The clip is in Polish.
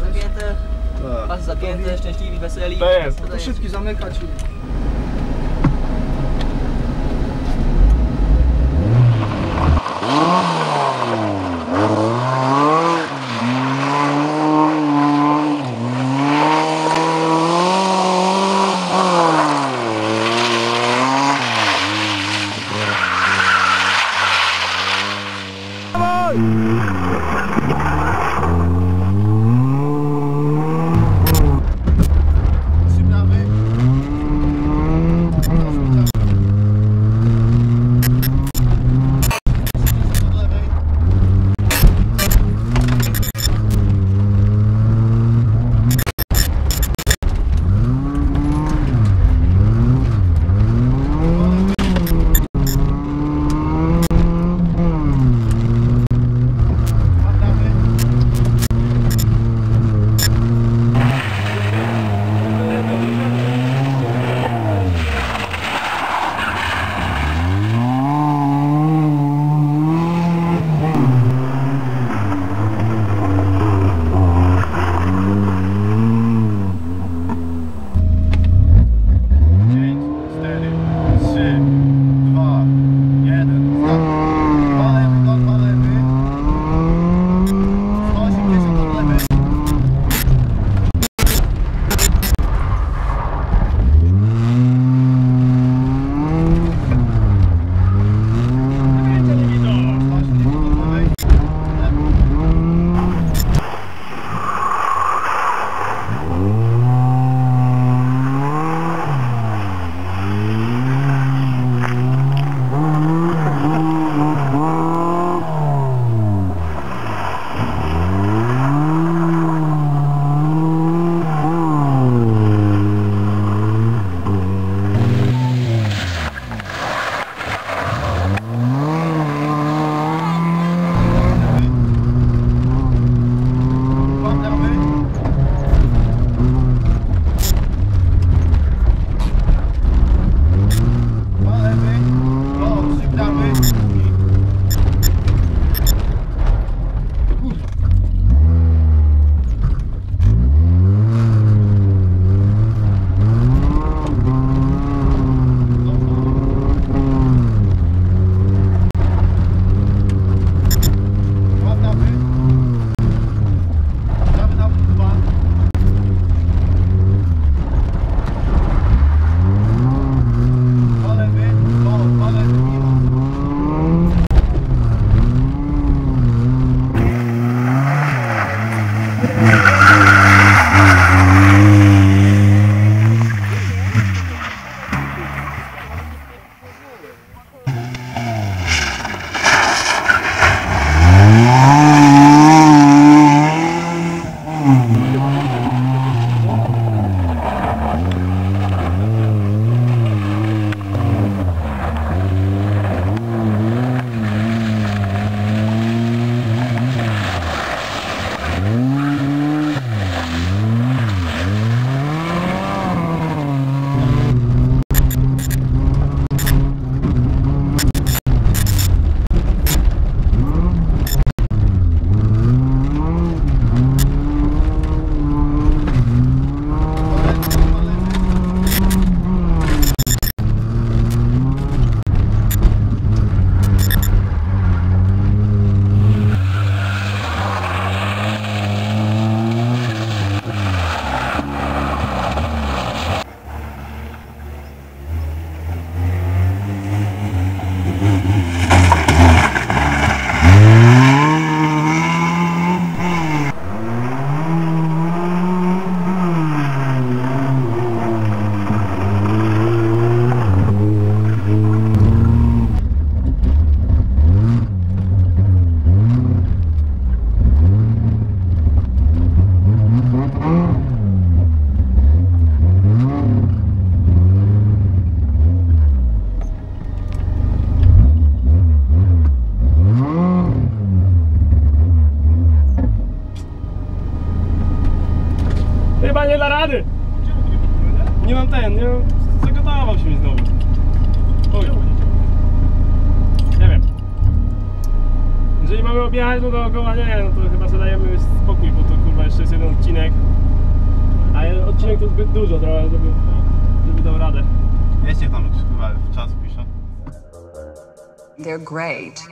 Zapięte, tak. zapięte, szczęśliwi, weseli. No to jest. Wszystkich zamykać. Woo! Chyba nie da rady. Nie mam ten, nie mam... Zagotował się mi znowu. Oj. Nie wiem. Jeżeli mamy objechać, no dookoła nie, no to chyba sobie dajemy spokój, bo to kurwa jeszcze jest jeden odcinek. A odcinek to zbyt dużo trochę, żeby, żeby dał radę. Wiecie tam kurwa w czas piszą. They're great.